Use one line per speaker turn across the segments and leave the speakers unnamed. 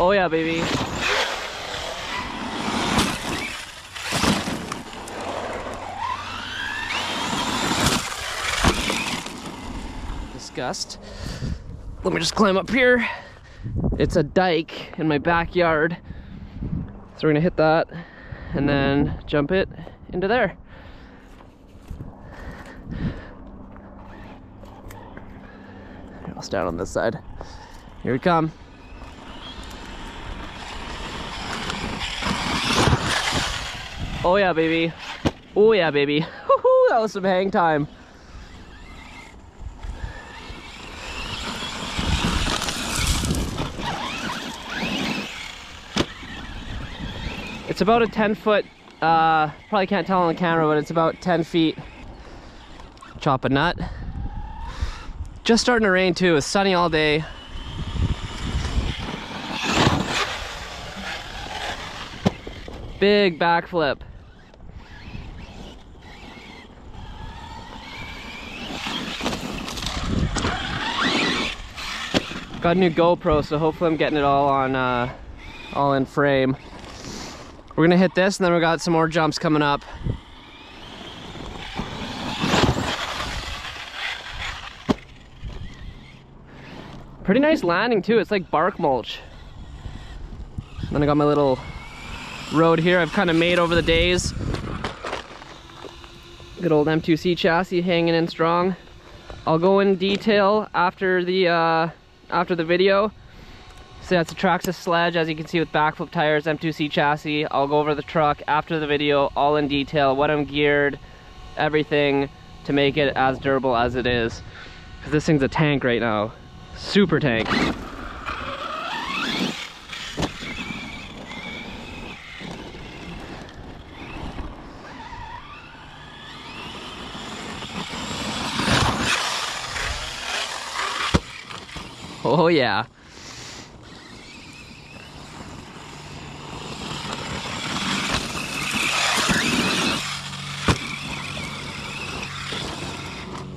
Oh yeah, baby. Disgust. Let me just climb up here. It's a dike in my backyard. So we're gonna hit that and then jump it into there. I'll stand on this side. Here we come. Oh yeah, baby. Oh yeah, baby. that was some hang time. It's about a 10 foot, uh, probably can't tell on the camera, but it's about 10 feet. Chop a nut. Just starting to rain too, it's sunny all day. Big backflip. Got a new GoPro, so hopefully I'm getting it all on, uh, all in frame. We're gonna hit this and then we got some more jumps coming up. Pretty nice landing too, it's like bark mulch. Then I got my little road here I've kind of made over the days. Good old M2C chassis hanging in strong. I'll go in detail after the uh, after the video. So that's a Traxxas sledge, as you can see with backflip tires, M2C chassis. I'll go over the truck after the video, all in detail, what I'm geared, everything to make it as durable as it is. Because this thing's a tank right now. Super tank. Oh yeah.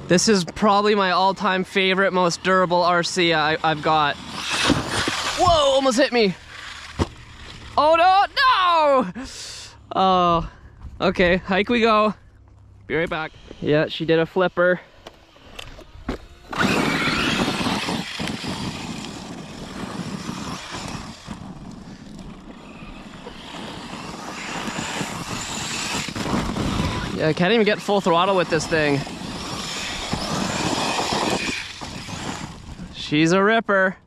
This is probably my all-time favorite, most durable RC I, have got. Whoa, almost hit me. Oh no, no! Oh, okay, hike we go. Be right back. Yeah, she did a flipper. I can't even get full throttle with this thing. She's a ripper.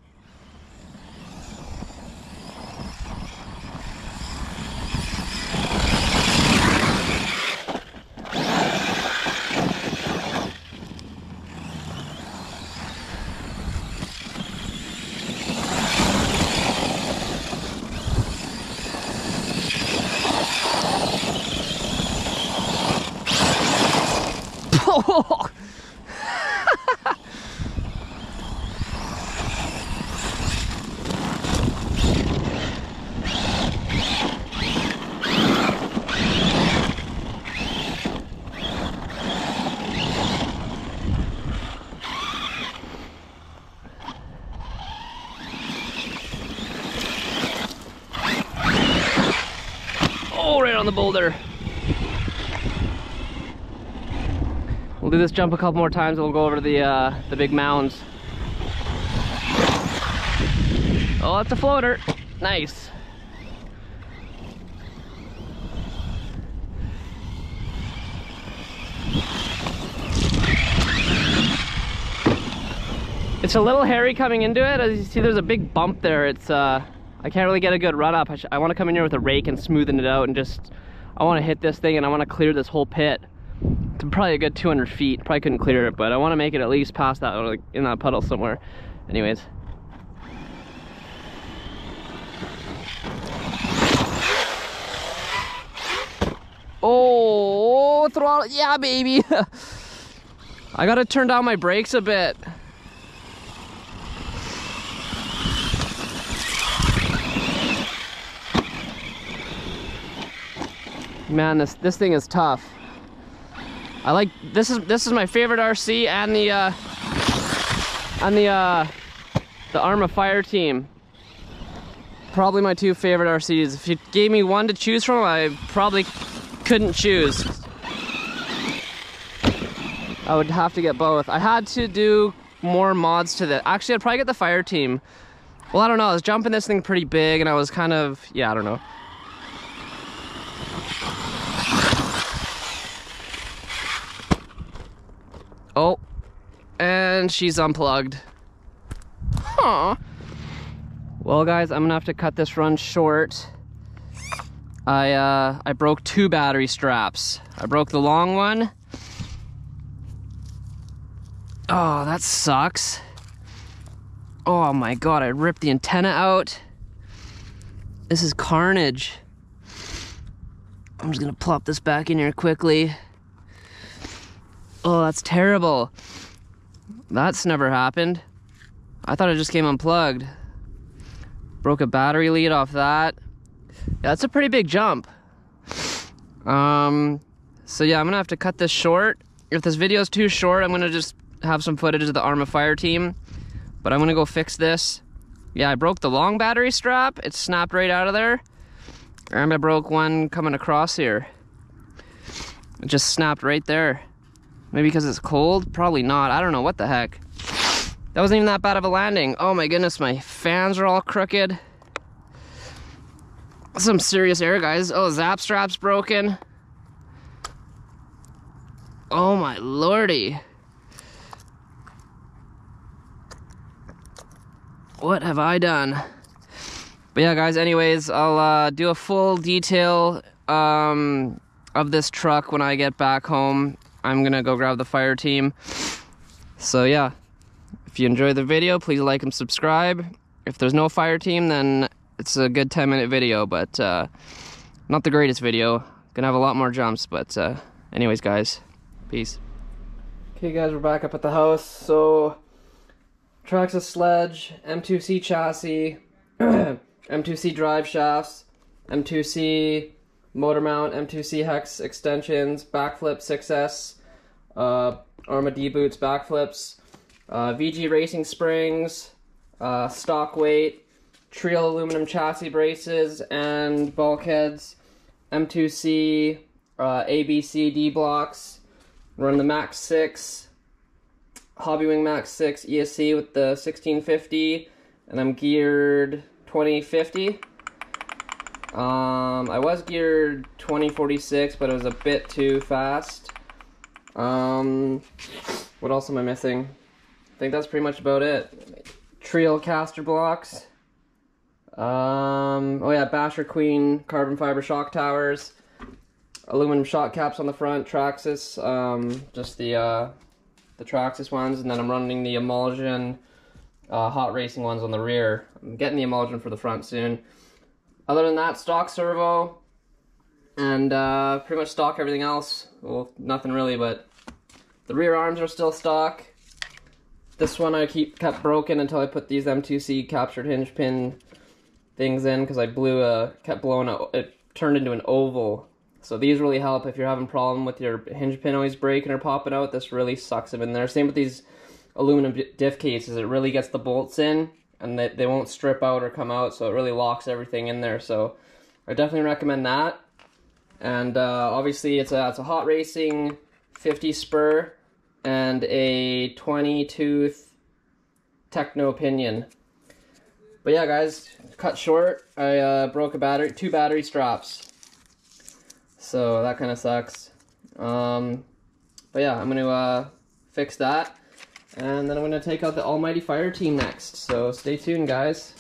Oh! On the boulder. We'll do this jump a couple more times and we'll go over to the, uh, the big mounds. Oh, that's a floater. Nice. It's a little hairy coming into it. As you see, there's a big bump there. It's uh, I can't really get a good run up. I, I want to come in here with a rake and smoothing it out and just, I want to hit this thing and I want to clear this whole pit. It's probably a good 200 feet. Probably couldn't clear it, but I want to make it at least past that, like in that puddle somewhere. Anyways. Oh, throttle, yeah, baby. I gotta turn down my brakes a bit. Man, this this thing is tough. I like this is this is my favorite RC and the uh and the uh the Arrma Fire team. probably my two favorite RCs. If you gave me one to choose from, I probably couldn't choose. I would have to get both. I had to do more mods to the. Actually, I'd probably get the fire team. Well, I don't know. I was jumping this thing pretty big, and I was kind of yeah, I don't know. Oh, and she's unplugged. Huh. Well, guys, I'm gonna have to cut this run short. I uh, I broke two battery straps. I broke the long one. Oh, that sucks. Oh my god, I ripped the antenna out. This is carnage. I'm just gonna plop this back in here quickly. Oh, that's terrible. That's never happened. I thought it just came unplugged. Broke a battery lead off that. Yeah, that's a pretty big jump. Um, so yeah, I'm gonna have to cut this short. If this video is too short, I'm gonna just have some footage of the Arrma Fire team. But I'm gonna go fix this. Yeah, I broke the long battery strap. It snapped right out of there. And I broke one coming across here. It just snapped right there. Maybe because it's cold? Probably not. I don't know. What the heck? That wasn't even that bad of a landing. Oh my goodness, my fans are all crooked. Some serious air, guys. Oh, zap strap's broken. Oh my lordy. What have I done? But yeah, guys, anyways, I'll uh, do a full detail um, of this truck when I get back home. I'm gonna go grab the fire team. So yeah, if you enjoy the video, please like and subscribe. If there's no fire team, then it's a good 10 minute video, but uh, not the greatest video. Gonna have a lot more jumps, but uh, anyways, guys, peace. Okay, guys, we're back up at the house. So, Traxxas sledge, M2C chassis, M2C drive shafts, M2C motor mount, M2C hex extensions, backflip 6S, uh, Arrma D boots backflips, uh, VG Racing springs, uh, stock weight, Treal aluminum chassis braces, and bulkheads, M2C, uh, ABC D blocks, run the Max 6, Hobbywing Max 6 ESC with the 1650, and I'm geared 2050. Um, I was geared 2046, but it was a bit too fast. Um, what else am I missing? I think that's pretty much about it. Treal caster blocks. Um, oh yeah, Basher Queen carbon fiber shock towers. Aluminum shock caps on the front, Traxxas, um, just the, uh, the Traxxas ones, and then I'm running the emulsion uh, hot racing ones on the rear. I'm getting the emulsion for the front soon. Other than that, stock servo, and uh, pretty much stock everything else. Well, nothing really, but the rear arms are still stock. This one I keep kept broken until I put these M2C captured hinge pin things in because I blew a kept blowing a, it turned into an oval. So these really help if you're having problem with your hinge pin always breaking or popping out. This really sucks them in there. Same with these aluminum diff cases. It really gets the bolts in and they, they won't strip out or come out. So it really locks everything in there. So I definitely recommend that. And uh, obviously it's a, it's a hot racing 50 spur and a 20 tooth Tekno pinion. But yeah, guys, cut short. I uh, broke a battery, two battery straps. So that kind of sucks. Um, but yeah, I'm going to uh, fix that. And then I'm going to take out the Almighty Fire Team next. So stay tuned, guys.